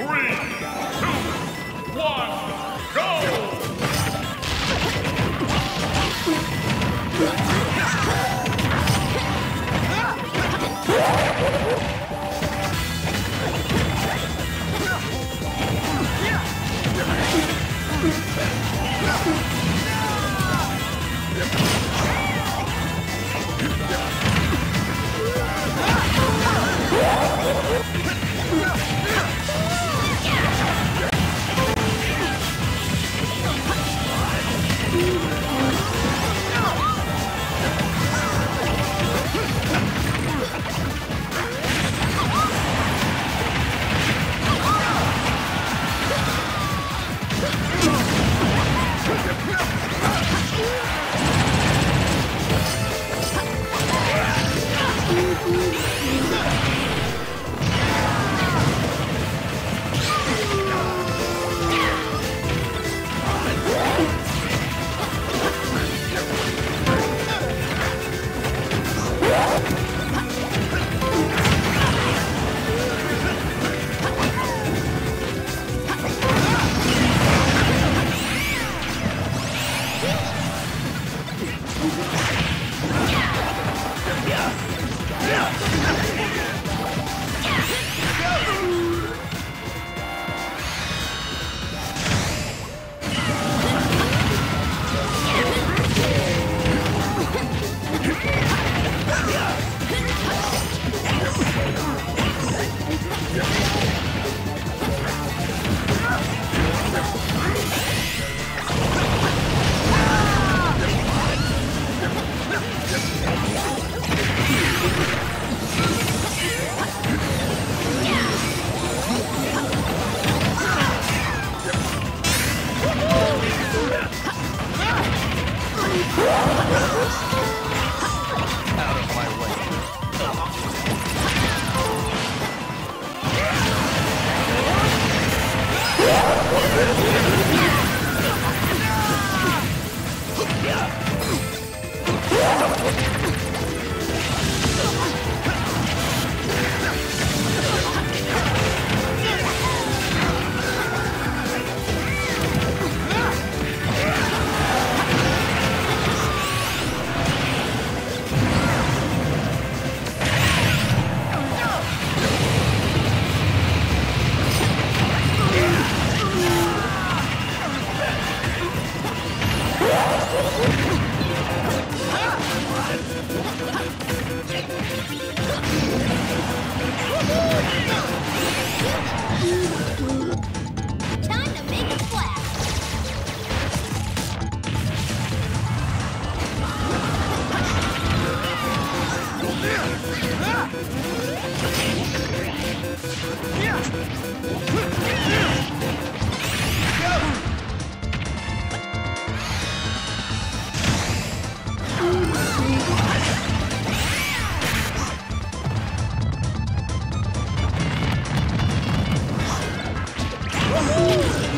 three, Let's go. Yeah! Woo!